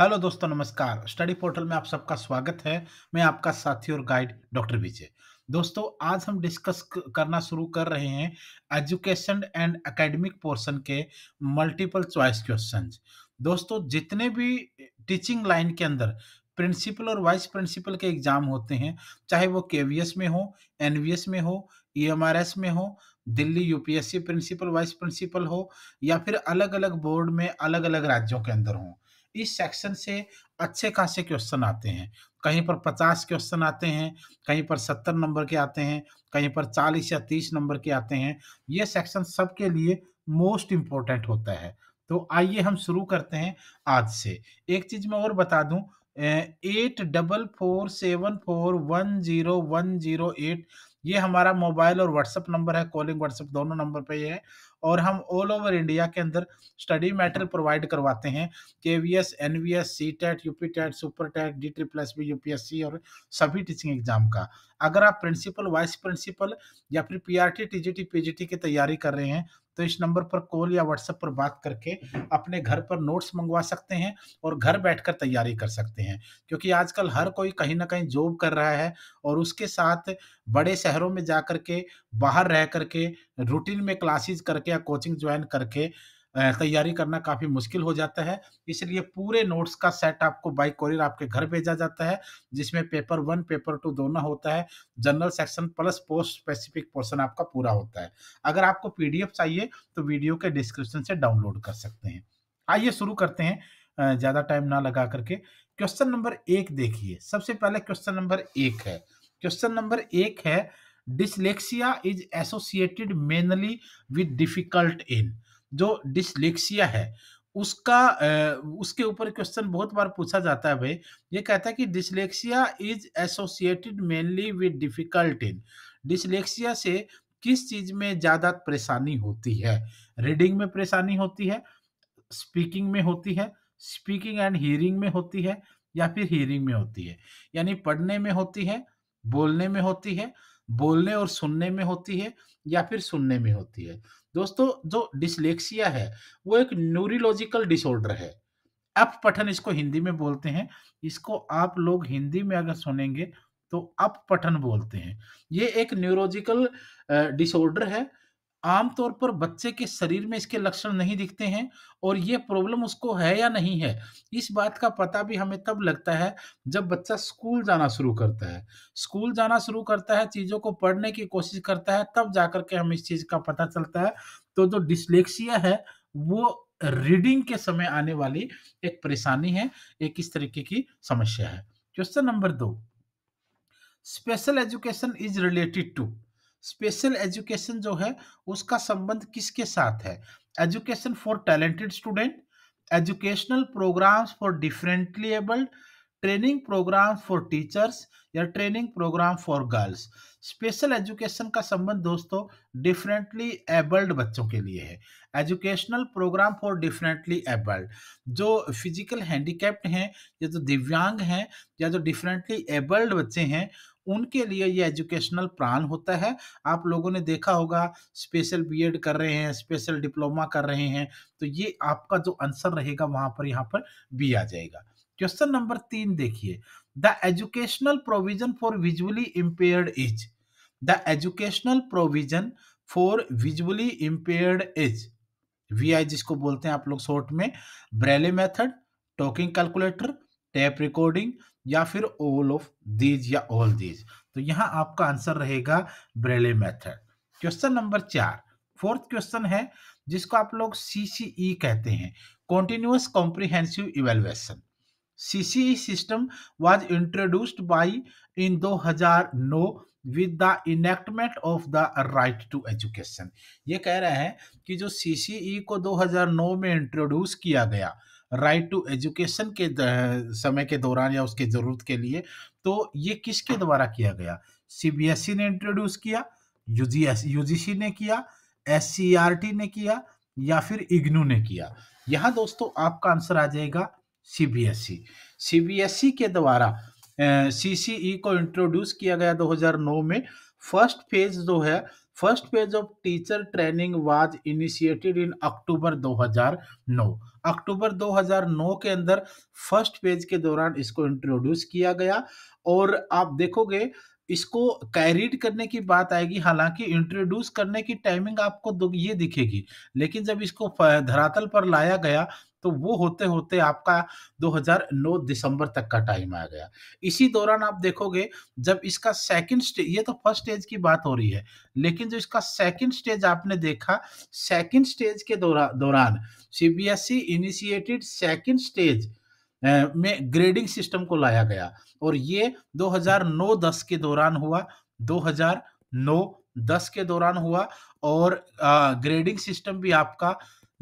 Hello दोस्तों, नमस्कार। Study portal में आप सबका स्वागत है। मैं आपका साथी और गाइड डॉक्टर विजय। दोस्तों, आज हम डिस्कस करना शुरू कर रहे हैं एजुकेशन एंड एकेडमिक पोर्शन के मल्टीपल चॉइस क्वेश्चंस। दोस्तों, जितने भी टीचिंग लाइन के अंदर प्रिंसिपल और वाइस प्रिंसिपल के एग्ज़ाम होते हैं, चाहे वो के में हो एन में हो, ईएमआरएस में हो, Delhi UPSC principal, vice principal हो, या फिर अलग अलग बोर्ड में अलग अलग राज्यों के अंदर हो इस सेक्शन से अच्छे खासे क्वेश्चन आते हैं। कहीं पर पचास क्वेश्चन आते हैं, कहीं पर सत्तर नंबर के आते हैं, कहीं पर चालीस या तीस नंबर के आते हैं। ये सेक्शन सबके लिए मोस्ट इम्पोर्टेंट होता है। तो आइए हम शुरू करते हैं आज से। एक चीज़ मैं और बता दूँ eight double four seven four one zero one zero eight ये हमारा मोबाइल और व्हाट्सअप नंबर है कॉलिंग व्हाट्सअप दोनों नंबर पे ये है और हम ऑल ओवर इंडिया के अंदर स्टडी मेटेरियल प्रोवाइड करवाते हैं K V S N V S C TET U P TET super TET D triple S B U P S C और सभी टीचिंग एग्ज़ाम का। अगर आप प्रिंसिपल वाइस प्रिंसिपल या फिर P R T T G T P G T की तैयारी कर रहे हैं तो इस नंबर पर कॉल या व्हाट्सएप पर बात करके अपने घर पर नोट्स मंगवा सकते हैं और घर बैठकर तैयारी कर सकते हैं। क्योंकि आजकल हर कोई कहीं ना कहीं जॉब कर रहा है और उसके साथ बड़े शहरों में जा करके बाहर रह करके, रूटीन में क्लासेस करके या कोचिंग ज्वाइन करके तैयारी करना काफ़ी मुश्किल हो जाता है। इसलिए पूरे नोट्स का सेट आपको बाई कोरियर आपके घर भेजा जाता है, जिसमें पेपर वन, पेपर टू दोनों होता है। General section plus post specific portion आपका पूरा होता है। अगर आपको पीडीएफ चाहिए तो वीडियो के डिस्क्रिप्शन से डाउनलोड कर सकते हैं। आइए शुरू करते हैं ज़्यादा टाइम ना लगा करके। क्वेश्चन नंबर एक देखिए। सबसे पहले क्वेश्चन नंबर एक है। क्वेश्चन नंबर एक है, dyslexia is associated mainly with difficult in. जो डिसलेक्सिया है, उसका उसके ऊपर क्वेश्चन बहुत बार पूछा जाता है भाई। ये कहता है कि dyslexia is associated mainly with difficult in dyslexia से किस चीज़ में ज़्यादा परेशानी होती है? रीडिंग में परेशानी होती है स्पीकिंग में होती है स्पीकिंग एंड हियरिंग में होती है या फिर हियरिंग में होती है? यानी पढ़ने में होती है, बोलने में होती है बोलने और सुनने में होती है या फिर सुनने में होती है। दोस्तों, जो डिसलेक्सिया है, वो एक न्यूरोलॉजिकल डिसऑर्डर है। अप पठन इसको हिंदी में बोलते हैं। इसको आप लोग हिंदी में अगर सुनेंगे तो अप पठन बोलते हैं। ये एक न्यूरोजिकल डिसऑर्डर है। आमतौर पर बच्चे के शरीर में इसके लक्षण नहीं दिखते हैं और ये प्रॉब्लम उसको है या नहीं है, इस बात का पता भी हमें तब लगता है जब बच्चा स्कूल जाना शुरू करता है। स्कूल जाना शुरू करता है, चीज़ों को पढ़ने की कोशिश करता है, तब जाकर के हमें इस चीज़ का पता चलता है। तो जो डिसलेक्सिया है, वो रीडिंग के समय आने वाली एक परेशानी है, एक इस तरीके की समस्या है। क्वेश्चन नंबर दो, special education is related to. Special education जो है, उसका संबंध किसके साथ है? Education for talented student, educational programs for differently abled, training program for teachers या training program for girls. Special education का संबंध दोस्तों, डिफरेंटली एबल्ड बच्चों के लिए है। Educational program for differently abled, जो फ़िज़िकल हैंडीकैप्ड हैं, या जो दिव्यांग हैं, या जो डिफरेंटली एबल्ड बच्चे हैं उनके लिए ये एजुकेशनल प्लान होता है। आप लोगों ने देखा होगा, स्पेशल बीएड कर रहे हैं, स्पेशल डिप्लोमा कर रहे हैं तो ये आपका जो आंसर रहेगा, वहाँ पर यहाँ पर बी आ जाएगा। क्वेश्चन नंबर तीन देखिए। The educational provision for visually impaired is the educational provision for visually impaired is V I जिसको बोलते हैं आप लोग शॉर्ट में Braille method talking calculator tape recording या फिर ऑल ऑफ़ दीज या ऑल दीज। तो यहाँ आपका आंसर रहेगा ब्रेले मेथड। क्वेश्चन नंबर चार, फोर्थ क्वेश्चन है, जिसको आप लोग सीसीई e कहते हैं continuous comprehensive evaluation CCE system was introduced by in 2009 with the enactment of the right to education ये कह रहे हैं कि जो सीसीई e को 2009 में इंट्रोड्यूस किया गया राइट टू एजुकेशन के समय के दौरान या उसके ज़रूरत के लिए तो ये किसके द्वारा किया गया? सीबीएसई ने इंट्रोड्यूस किया यूजीसी ने किया एस ने किया या फिर इग्नू ने किया? यहाँ दोस्तों आपका आंसर आ जाएगा सीबीएसई सीबीएसई के द्वारा सीसीई को इंट्रोड्यूस किया गया 2009 में फ़र्स्ट फ़ेज़ जो है, first phase of teacher training was initiated in October 2009 अक्टूबर 2009 के अंदर फ़र्स्ट फ़ेज़ के दौरान इसको इंट्रोड्यूस किया गया और आप देखोगे, इसको कैरीड करने की बात आएगी, हालाँकि इंट्रोड्यूस करने की टाइमिंग आपको ये दिखेगी, लेकिन जब इसको धरातल पर लाया गया तो वो होते होते आपका 2009 दिसंबर तक का टाइम आ गया। इसी दौरान आप देखोगे जब इसका सेकंड स्टेज ये तो फ़र्स्ट स्टेज की बात हो रही है लेकिन जो इसका सेकंड स्टेज आपने देखा सेकंड स्टेज के दौरा, दौरान सीबीएसई इनिशिएटेड सेकंड स्टेज में ग्रेडिंग सिस्टम को लाया गया और ये 2009-10 के दौरान हुआ 2009-10 के दौरान हुआ और ग्रेडिंग सिस्टम भी आपका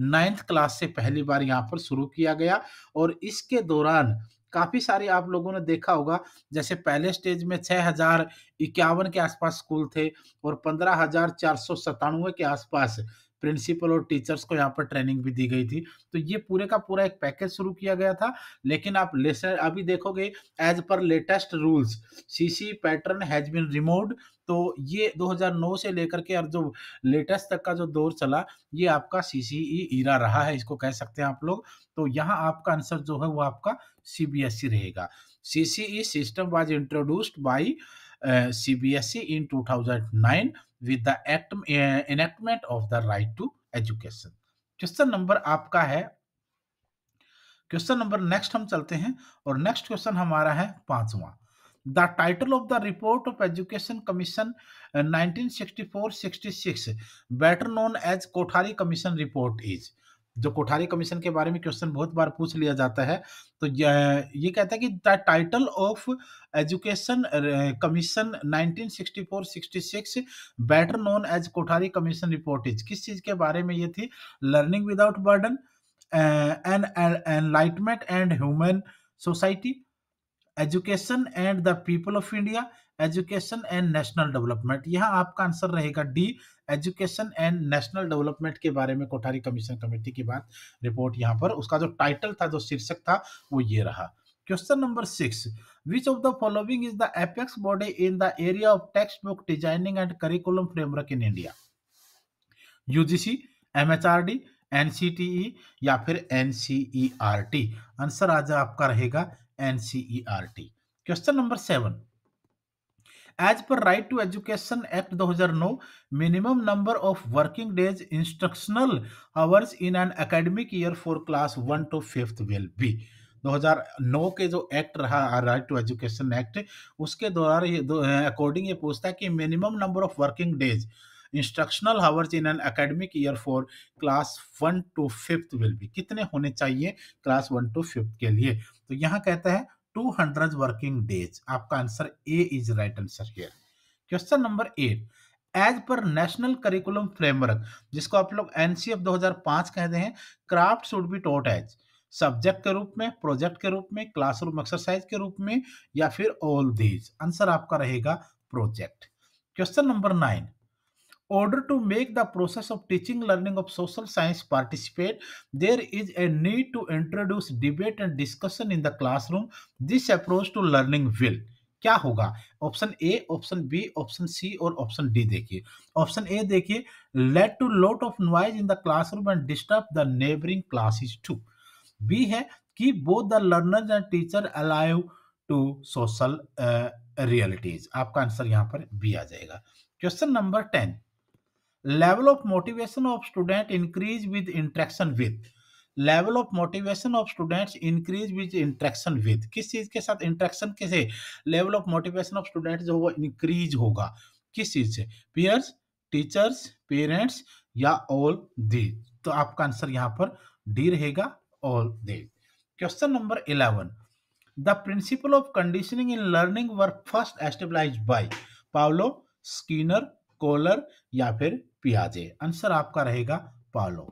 नाइन्थ क्लास से पहली बार यहाँ पर शुरू किया गया और इसके दौरान काफ़ी सारे आप लोगों ने देखा होगा, जैसे पहले स्टेज में 6051 के आसपास स्कूल थे और 15497 के आसपास प्रिंसिपल और टीचर्स को यहाँ पर ट्रेनिंग भी दी गई थी। तो ये पूरे का पूरा एक पैकेज शुरू किया गया था, लेकिन आप लेसन अभी देखोगे as per latest rules CC pattern has been removed तो ये 2009 से लेकर के और जो लेटेस्ट तक का जो दौर चला, ये आपका सी सीसीई ईरा रहा है, इसको कह सकते हैं आप लोग। तो यहाँ आपका आंसर जो है, वो आपका सीबीएसई रहेगा। C CCE system was introduced by CBSE in 2009 act, uh, enactment of the right to education. Question number आपका है। क्वेश्चन नंबर नेक्स्ट हम चलते हैं और नेक्स्ट क्वेश्चन हमारा है पांचवा। The title of the report of education commission 1964-66 better known as Kothari commission report is जो कोठारी कमीशन के बारे में क्वेश्चन बहुत बार पूछ लिया जाता है तो ये कहता है कि the title of education commission 1964-66 better known as Kothari commission report is किस चीज़ के बारे में ये थी? Learning without burden an enlightenment and human society education and the people of India education and national development. यहाँ आपका आंसर रहेगा D, education and national development के बारे में कोठारी कमीशन कमेटी की बात, रिपोर्ट यहाँ पर। उसका जो टाइटल था, जो शीर्षक था, वो ये रहा। Question number six which of the following is the apex body in the area of text book designing and curriculum framework in India UGC MHRD NCTE या फिर एनसीईआरटी आंसर आज आपका रहेगा NCERT question number seven as per right to education act 2009 minimum number of working days instructional hours in an academic year for class one to fifth will be 2009 के जो act रहा right to education act उसके द्वारा ये according ये पूछता है कि minimum number of working days instructional hours in an academic year for class one to fifth will be कितने होने चाहिए क्लास वन टू फिफ्थ के लिए? तो यहाँ कहता है 200 वर्किंग डेज़ आपका answer A is right answer here question number eight as per national curriculum framework जिसको आप लोग एनसीएफ 2005 कहते हैं craft should be taught as subject के रूप में प्रोजेक्ट के रूप में क्लासरूम एक्सरसाइज के रूप में, या फिर ऑल दीज आंसर आपका रहेगा project question number nine order to make the process of teaching learning of social science participate there is a need to introduce debate and discussion in the classroom this approach to learning will क्या होगा option A option B option C और option D देखिए option A देखिए lead to lot of noise in the classroom and disturb the neighbouring classes to be है कि both the learners and teacher alive to social realities आपका answer यहाँ पर B आ जाएगा question number ten level of motivation of student increase with interaction with. Level of motivation of students increase with interaction with किस चीज़ के साथ interaction कैसे? Level of motivation of students जो वो इंक्रीज होगा। किस चीज़ से? पियर्स टीचर्स पेरेंट्स या ऑल दी तो आपका आंसर यहाँ पर डी रहेगा all the question number eleven the principle of conditioning in learning were first established by Pavlov Skinner Kohler या फिर पियाजे? आंसर आपका रहेगा पालो।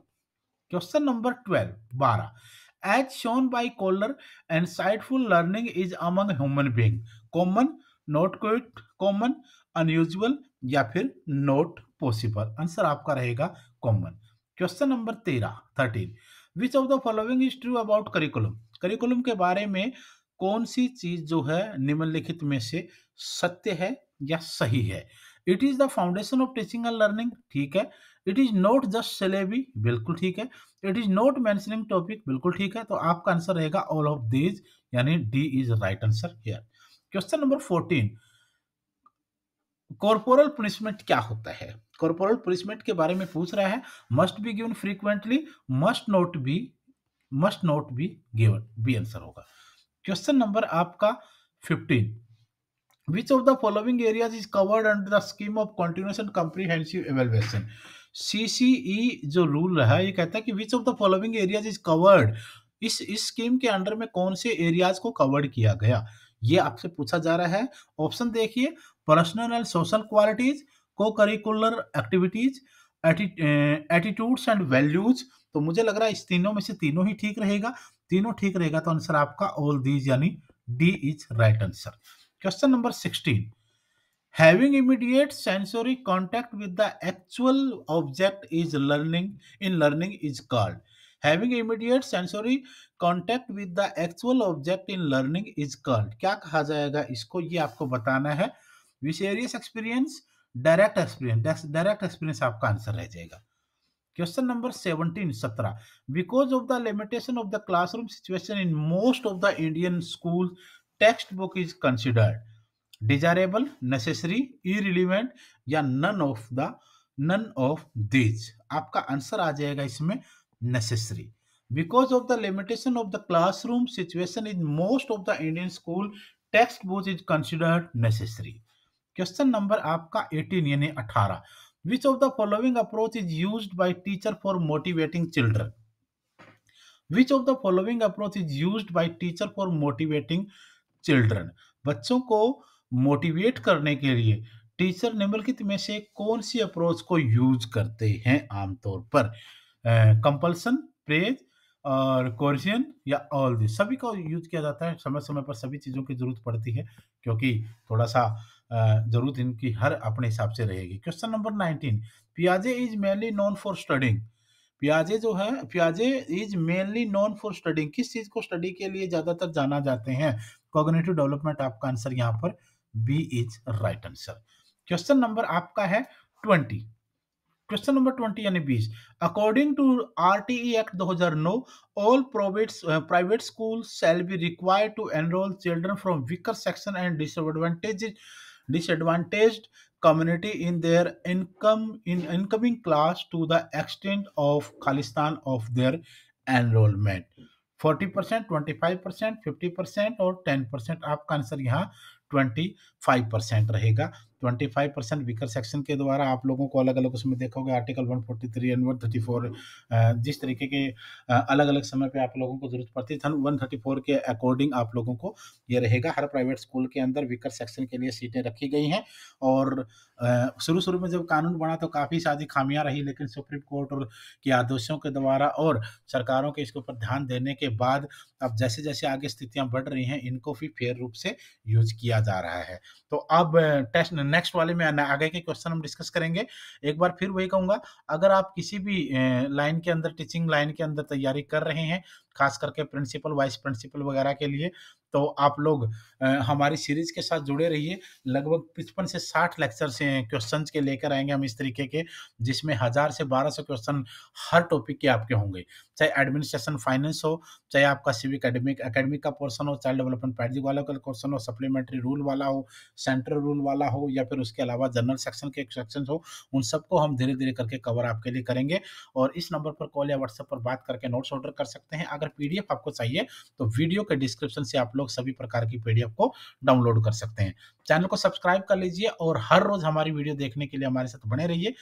क्वेश्चन नंबर ट्वेल्व, बारह। As shown by Kohler insightful learning is among human being common not quite common unusual या फिर not possible answer आपका रहेगा कॉमन क्वेश्चन नंबर तेरह thirteen which of the following is true about curriculum curriculum के बारे में कौन सी चीज़ जो है निम्नलिखित में से सत्य है या सही है? It is the foundation of teaching and learning ठीक है? It is not just syllabus बिल्कुल ठीक है। It is not mentioning topic बिल्कुल ठीक है। तो आपका आंसर रहेगा ऑल ऑफ़ दीज यानी D is right answer here question number fourteen corporal punishment क्या होता है? कॉर्पोरल पनिशमेंट के बारे में पूछ रहा है। Must be given frequently must not be must not be given B answer होगा। क्वेश्चन नंबर आपका fifteen which of the following areas is covered under the scheme of continuous and comprehensive evaluation? CCE जो rule है, ये कहता है कि which of the following areas is covered? इस इस स्कीम के अंडर में कौन से एरियाज़ को कवर्ड किया गया? ये आपसे पूछा जा रहा है। ऑप्शन देखिए personal and social qualities co-curricular activities attitudes and values तो मुझे लग रहा है इस तीनों में से तीनों ही ठीक रहेगा। तीनों ठीक रहेगा तो आंसर आपका ऑल दीज यानी D is right answer Question number 16. Having immediate sensory contact with the actual object is learning in learning is called. Having immediate sensory contact with the actual object in learning is called. क्या कहा जाएगा इसको ये आपको बताना है vicarious experience direct experience direct experience आपका answer रह जाएगा question number 17 17 because of the limitation of the classroom situation in most of the Indian school text book is considered desirable necessary irrelevant या none of the none of these आपका answer आ जाएगा इसमें necessary because of the limitation of the classroom situation in most of the Indian school text book is considered necessary question number आपका 18 यानी 18 which of the following approach is used by teacher for motivating children which of the following approach is used by teacher for motivating children. बच्चों को motivate करने के लिए teacher निम्नलिखित में से कौन सी अप्रोच को यूज़ करते हैं आमतौर पर? कंपल्सन प्रेज और कोर्सियन या ऑल दिस? सभी का यूज़ किया जाता है समय समय पर सभी चीज़ों की ज़रूरत पड़ती है क्योंकि थोड़ा सा ज़रूरत इनकी हर अपने हिसाब से रहेगी। Question number nineteen पियाजे is mainly known for studying. पियाजे जो है पियाजे is mainly known for studying. किस चीज़ को स्टडी के लिए ज़्यादातर जाना जाते हैं? कॉग्निटिव डेवलपमेंट आपका आंसर यहाँ पर B is right answer question number आपका है ट्वेंटी क्वेश्चन नंबर ट्वेंटी यानी बीस. According to R T E act दो हज़ार नौ all private school shall be required to enrol children from weaker section and disadvantage disadvantaged community in their income, in incoming class to the extent of khalistan of their enrollment. 40% 25% 50% और 10% आपका answer यहाँ 25% रहेगा। 25 percent weaker section के द्वारा आप लोगों को अलग अलग उसमें देखोगे आर्टिकल 143 एंड 134 जिस तरीके के अलग अलग समय पे आप लोगों को ज़रूरत पड़ती है वन थर्टी फोर के अकॉर्डिंग आप लोगों को ये रहेगा। हर प्राइवेट स्कूल के अंदर वीकर सेक्शन के लिए सीटें रखी गई हैं और शुरू शुरू में जब कानून बना तो काफ़ी सारी खामियाँ रही, लेकिन सुप्रीम कोर्ट और के आदेशों के द्वारा और सरकारों के इसके ऊपर ध्यान देने के बाद अब जैसे जैसे आगे स्थितियाँ बढ़ रही हैं, इनको भी फेयर रूप से यूज़ किया जा रहा है। तो अब टेस्ट नेक्स्ट वाले में आगे के क्वेश्चन हम डिस्कस करेंगे। एक बार फिर वही कहूँगा, अगर आप किसी भी लाइन के अंदर टीचिंग लाइन के अंदर तैयारी कर रहे हैं, खास करके प्रिंसिपल वाइस प्रिंसिपल वगैरह के लिए तो आप लोग हमारी सीरीज़ के साथ जुड़े रहिए। लगभग पचपन से साठ लेक्चर से क्वेश्चन के लेकर आएँगे हम इस तरीके के, जिसमें हज़ार से बारह सौ क्वेश्चन हर टॉपिक के आपके होंगे। चाहे एडमिनिस्ट्रेशन, फाइनेंस हो, चाहे आपका सिविक एकेडमिक एकेडमिक का पोर्सन हो, चाइल्ड डेवलपमेंट पैडिंग वाला का क्वेश्चन हो, सप्लीमेंट्री रूल वाला हो, सेंट्रल रूल वाला हो, या फिर उसके अलावा जनरल सेक्शन के सेक्शन हो, उन सबको हम धीरे धीरे करके कवर आपके लिए करेंगे। और इस नंबर पर कॉल या व्हाट्सएप पर बात करके नोट्स ऑर्डर कर सकते हैं। अगर पीडीएफ आपको चाहिए तो वीडियो के डिस्क्रिप्शन से आप लोग सभी प्रकार की पीडीएफ को डाउनलोड कर सकते हैं। चैनल को सब्सक्राइब कर लीजिए और हर रोज हमारी वीडियो देखने के लिए हमारे साथ बने रहिए।